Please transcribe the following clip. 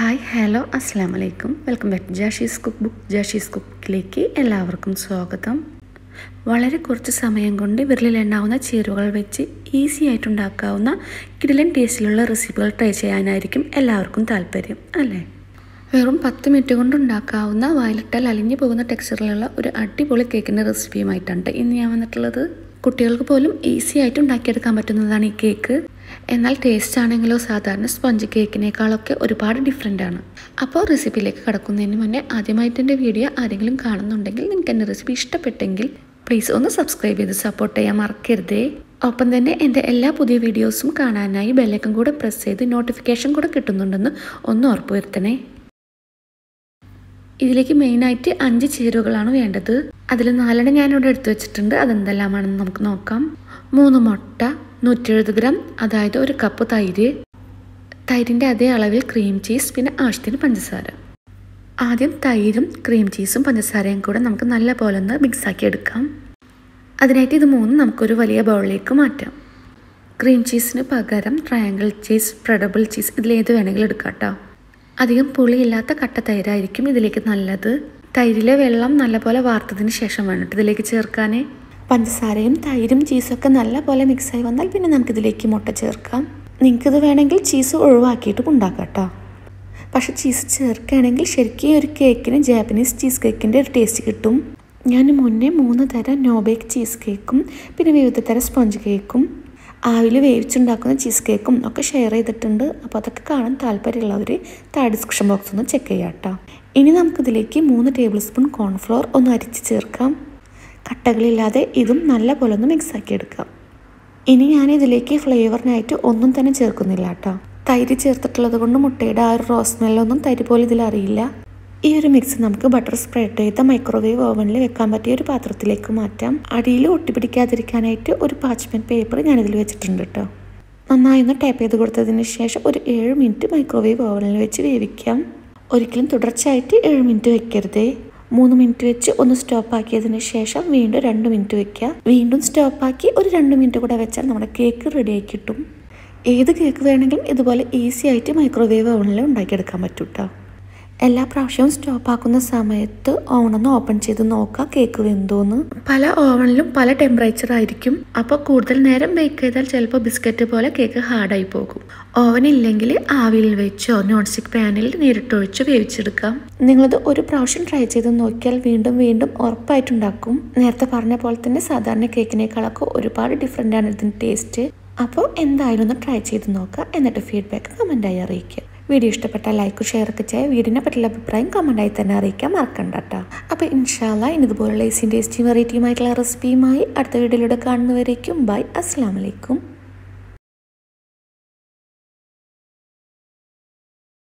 Hi hello അസ്സാം വലൈക്കും welcome back to Jashi's cook book Jashi's കുക്കിലേക്ക് എല്ലാവർക്കും സ്വാഗതം. വളരെ കുറച്ച് സമയം കൊണ്ട് വിരലിൽ എണ്ണാവുന്ന ചേരുവകൾ വെച്ച് ഈസി ആയിട്ടുണ്ടാക്കാവുന്ന കിടിലൻ ടേസ്റ്റിലുള്ള റെസിപ്പികൾ ട്രൈ ചെയ്യാനായിരിക്കും എല്ലാവർക്കും താല്പര്യം അല്ലേ? വെറും പത്ത് മിനിറ്റ് കൊണ്ട് ഉണ്ടാക്കാവുന്ന വായിലിട്ടാൽ അലിഞ്ഞു പോകുന്ന ടെക്സ്ചറിലുള്ള ഒരു അടിപൊളി കേക്കിന്റെ റെസിപ്പിയുമായിട്ടാണ് ഇന്ന് ഞാൻ വന്നിട്ടുള്ളത്. കുട്ടികൾക്ക് പോലും ഈസി ആയിട്ട് ഉണ്ടാക്കിയെടുക്കാൻ പറ്റുന്നതാണ് ഈ കേക്ക് എന്നാൽ ടേസ്റ്റ് ആണെങ്കിലോ സാധാരണ സ്പഞ്ച് കേക്കിനേക്കാളൊക്കെ ഒരുപാട് ഡിഫറെന്റ് ആണ്. അപ്പോൾ റെസിപ്പിയിലേക്ക് കടക്കുന്നതിന് മുന്നേ ആദ്യമായിട്ട് എന്റെ വീഡിയോ ആരെങ്കിലും കാണുന്നുണ്ടെങ്കിൽ നിങ്ങൾക്ക് എന്റെ റെസിപ്പി ഇഷ്ടപ്പെട്ടെങ്കിൽ പ്ലീസ് ഒന്ന് സബ്സ്ക്രൈബ് ചെയ്ത് സപ്പോർട്ട് ചെയ്യാൻ മറക്കരുതേ. ഒപ്പം തന്നെ എന്റെ എല്ലാ പുതിയ വീഡിയോസും കാണാനായി ബെല്ലൈക്കൻ കൂടെ പ്രസ് ചെയ്ത് നോട്ടിഫിക്കേഷൻ കൂടെ കിട്ടുന്നുണ്ടെന്ന് ഒന്ന് ഉറപ്പുവരുത്തണേ. ഇതിലേക്ക് മെയിനായിട്ട് അഞ്ച് ചേരുവകളാണ് വേണ്ടത്. അതിൽ നാലെണ്ണം ഞാനിവിടെ എടുത്തു വെച്ചിട്ടുണ്ട്. അതെന്തെല്ലാമാണെന്ന് നമുക്ക് നോക്കാം. മൂന്ന് മുട്ട നൂറ്റെഴുപത് ഗ്രാം അതായത് ഒരു കപ്പ് തൈര്. തൈരിന്റെ അതേ അളവിൽ ക്രീം ചീസ് പിന്നെ ആവശ്യത്തിന് പഞ്ചസാര. ആദ്യം തൈരും ക്രീം ചീസും പഞ്ചസാരയും കൂടെ നമുക്ക് നല്ല പോലെ ഒന്ന് മിക്സാക്കി എടുക്കാം. അതിനായിട്ട് ഇത് മൂന്നും നമുക്കൊരു വലിയ ബൗളിലേക്ക് മാറ്റാം. ക്രീം ചീസിന് പകരം ട്രയാങ്കിൾ ചീസ് സ്പ്രെഡബിൾ ചീസ് ഇതിലേത് വേണമെങ്കിലും എടുക്കാം കേട്ടോ. അധികം പുളിയില്ലാത്ത കട്ട തൈരായിരിക്കും ഇതിലേക്ക് നല്ലത്. തൈരിലെ വെള്ളം നല്ലപോലെ വാർത്തതിന് ശേഷം വേണം ഇതിലേക്ക് ചേർക്കാൻ പഞ്ചസാരയും തൈരും ചീസൊക്കെ നല്ലപോലെ മിക്സായി വന്നാൽ പിന്നെ നമുക്കിതിലേക്ക് മുട്ട ചേർക്കാം. നിങ്ങൾക്കിത് വേണമെങ്കിൽ ചീസ് ഒഴിവാക്കിയിട്ട് ഉണ്ടാക്കാം കേട്ടോ. പക്ഷെ ചീസ് ചേർക്കുകയാണെങ്കിൽ ശരിക്കും ഒരു കേക്കിന് ജാപ്പനീസ് ചീസ് കേക്കിന്റെ ഒരു ടേസ്റ്റ് കിട്ടും. ഞാൻ മുന്നേ മൂന്ന് തരം നോബേക്ക് ചീസ് കേക്കും പിന്നെ വിവിധ തരം സ്പോഞ്ച് കേക്കും ആവിൽ വേവിച്ചുണ്ടാക്കുന്ന ചീസ് കേക്കും ഒക്കെ ഷെയർ ചെയ്തിട്ടുണ്ട്. അപ്പോൾ അതൊക്കെ കാണാൻ താല്പര്യമുള്ളവർ താഴെ ഡിസ്ക്രിപ്ഷൻ ബോക്സ് ഒന്ന് ചെക്ക് ചെയ്യാം കേട്ടോ. ഇനി നമുക്കിതിലേക്ക് മൂന്ന് ടേബിൾ സ്പൂൺ കോൺഫ്ലോർ ഒന്ന് അരിച്ച് ചേർക്കാം. കട്ടകളില്ലാതെ ഇതും നല്ല പോലെ ഒന്ന് മിക്സാക്കി എടുക്കാം. ഇനി ഞാൻ ഇതിലേക്ക് ഫ്ലേവറിനായിട്ട് ഒന്നും തന്നെ ചേർക്കുന്നില്ല കേട്ടോ. തൈര് ചേർത്തിട്ടുള്ളത് കൊണ്ട് മുട്ടയുടെ ആ ഒരു റോസ്മെല്ലൊന്നും സ്മെല്ലൊന്നും തൈര് പോലെ ഇതിൽ അറിയില്ല. ഈ ഒരു മിക്സ് നമുക്ക് ബട്ടർ സ്പ്രെഡ് ചെയ്ത മൈക്രോവേവ് ഓവനിൽ വെക്കാൻ പറ്റിയ ഒരു പാത്രത്തിലേക്ക് മാറ്റാം. അടിയിൽ ഒട്ടിപ്പിടിക്കാതിരിക്കാനായിട്ട് ഒരു പാച്ച്മെന്റ് പേപ്പർ ഞാനിതിൽ വെച്ചിട്ടുണ്ട് കേട്ടോ നന്നായി ഒന്ന് ടേപ്പ് ചെയ്ത് കൊടുത്തതിന് ശേഷം ഒരു ഏഴ് മിനിറ്റ് മൈക്രോവേവ് ഓവനിൽ വെച്ച് വേവിക്കാം. ഒരിക്കലും തുടർച്ചയായിട്ട് ഏഴ് മിനിറ്റ് വെക്കരുതേ. മൂന്ന് മിനിറ്റ് വെച്ച് ഒന്ന് സ്റ്റോപ്പ് ആക്കിയതിന് ശേഷം വീണ്ടും രണ്ട് മിനിറ്റ് വെക്കാം. വീണ്ടും സ്റ്റോപ്പ് ആക്കി ഒരു രണ്ട് മിനിറ്റ് കൂടെ വെച്ചാൽ നമ്മുടെ കേക്ക് റെഡി ആയി കിട്ടും. ഏത് കേക്ക് വേണമെങ്കിലും ഇതുപോലെ ഈസി ആയിട്ട് മൈക്രോവേവ് ഓവനിൽ ഉണ്ടാക്കിയെടുക്കാൻ പറ്റൂട്ടോ. എല്ലാ പ്രാവശ്യവും സ്റ്റോപ്പ് ആക്കുന്ന സമയത്ത് ഓവണൊന്ന് ഓപ്പൺ ചെയ്ത് നോക്കുക കേക്ക് വെന്തോന്ന്. പല ഓവണിലും പല ടെമ്പറേച്ചർ ആയിരിക്കും. അപ്പോൾ കൂടുതൽ നേരം ബേക്ക് ചെയ്താൽ ചിലപ്പോൾ ബിസ്ക്കറ്റ് പോലെ കേക്ക് ഹാർഡായി പോകും. ഓവൻ ഇല്ലെങ്കിൽ ആവിയിൽ വെച്ചോ നോൺ സ്റ്റിക് പാനിൽ നേരിട്ടൊഴിച്ചോ വേവിച്ചെടുക്കാം. നിങ്ങളത് ഒരു പ്രാവശ്യം ട്രൈ ചെയ്ത് നോക്കിയാൽ വീണ്ടും വീണ്ടും ഉറപ്പായിട്ടുണ്ടാക്കും. നേരത്തെ പറഞ്ഞ പോലെ തന്നെ സാധാരണ കേക്കിനേക്കാളൊക്കെ ഒരുപാട് ഡിഫറെന്റ് ആണ് ഇതിന്റെ ടേസ്റ്റ് അപ്പോൾ എന്തായാലും ഒന്ന് ട്രൈ ചെയ്ത് നോക്കുക എന്നിട്ട് ഫീഡ്ബാക്ക് കമന്റായി അറിയിക്കുക വീഡിയോ ഇഷ്ടപ്പെട്ട ലൈക്ക് ഷെയർ ഒക്കെ ചെയ്യുക വീടിനെ പറ്റിയുള്ള അഭിപ്രായം കമന്റായി തന്നെ അറിയിക്കാൻ മറക്കണ്ട കേട്ടോ അപ്പോൾ ഇൻഷാല്ല ഇതുപോലുള്ള ഈസിയും ടേസ്റ്റിയും വെറൈറ്റിയുമായിട്ടുള്ള റെസിപ്പിയുമായി അടുത്ത വീഡിയോയിലൂടെ കാണുന്നവരേക്കും ബൈ അസ്സാം വലൈക്കും